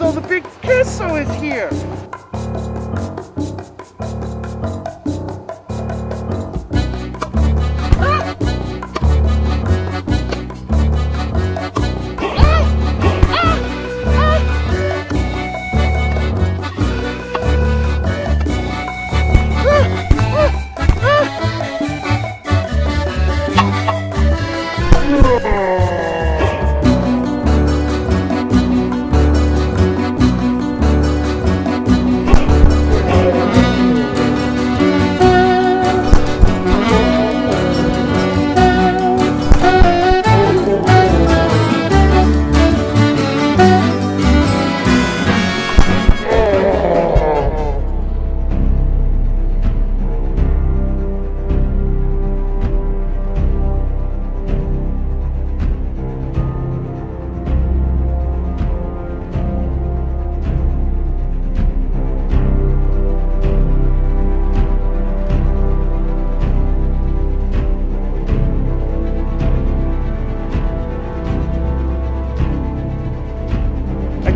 So the big queso is here.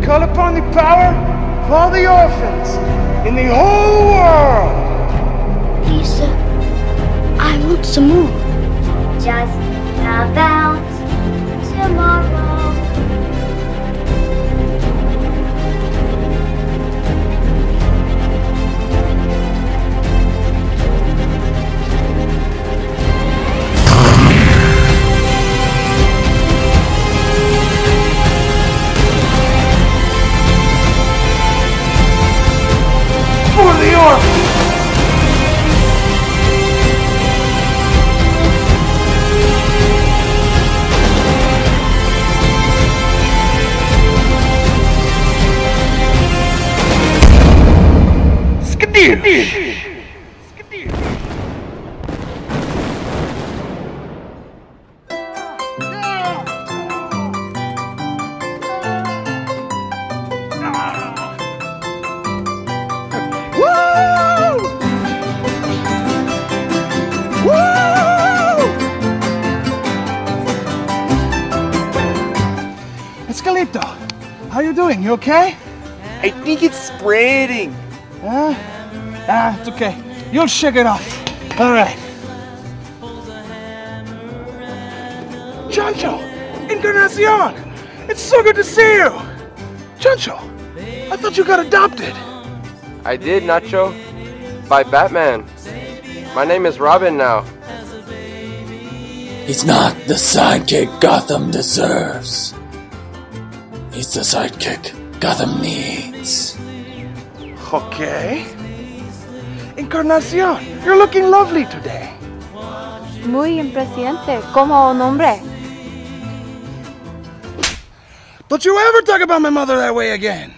Call upon the power of all the orphans in the whole world. Woo! Esqueleto, how you doing? You okay? I think it's spreading. Huh? Ah, it's okay. You'll shake it off. All right. Chancho, Encarnacion, it's so good to see you. Chancho, I thought you got adopted. I did, Nacho. By Batman. My name is Robin now. He's not the sidekick Gotham deserves. He's the sidekick Gotham needs. Okay. Encarnación, you're looking lovely today. Muy impresionante, como un hombre. Don't you ever talk about my mother that way again.